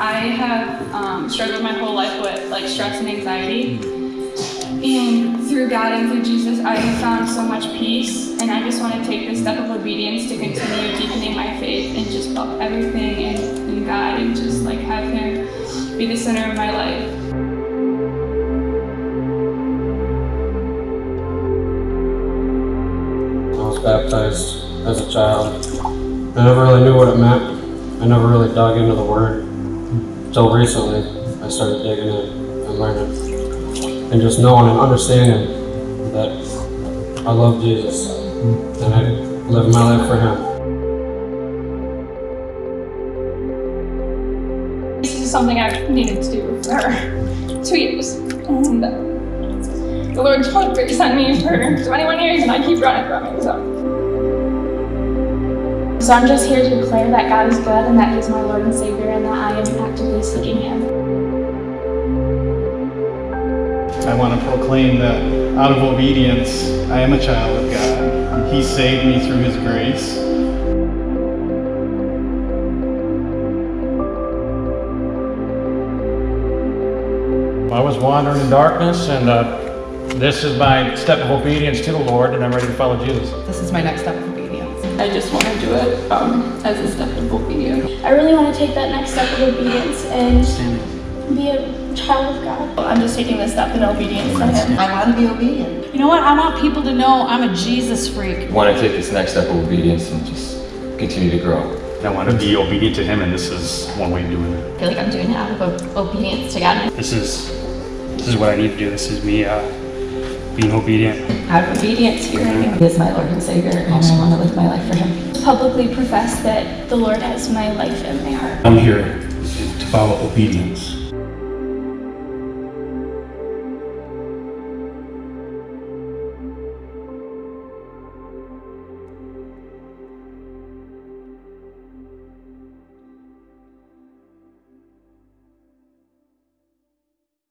I have um, struggled my whole life with like stress and anxiety. And through God and through Jesus, I have found so much peace. And I just want to take this step of obedience to continue deepening my faith and just put everything in, in God and just like have Him be the center of my life. I was baptized as a child. I never really knew what it meant. I never really dug into the word until recently. I started digging in and learning and just knowing and understanding that I love Jesus and I live my life for Him. This is something I've needed to do for two years. And the Lord told to send me for 21 years, and I keep running from it. So. So I'm just here to declare that God is good and that He's my Lord and Savior and that I am actively seeking Him. I want to proclaim that out of obedience, I am a child of God. He saved me through His grace. I was wandering in darkness, and uh, this is my step of obedience to the Lord, and I'm ready to follow Jesus. This is my next step of obedience. I just want to do it um, as a step of obedience. I really want to take that next step of obedience and be a child of God. I'm just taking this step in obedience to Him. I want to be obedient. You know what? I want people to know I'm a Jesus freak. I want to take this next step of obedience and just continue to grow. I want to be obedient to Him, and this is one way of doing it. I feel like I'm doing it out of obedience to God. This is this is what I need to do. This is me uh, being obedient. Out of obedience, here I. He is my Lord and Savior, and I want to live my life for Him. Publicly profess that the Lord has my life in my heart. I'm here to follow obedience.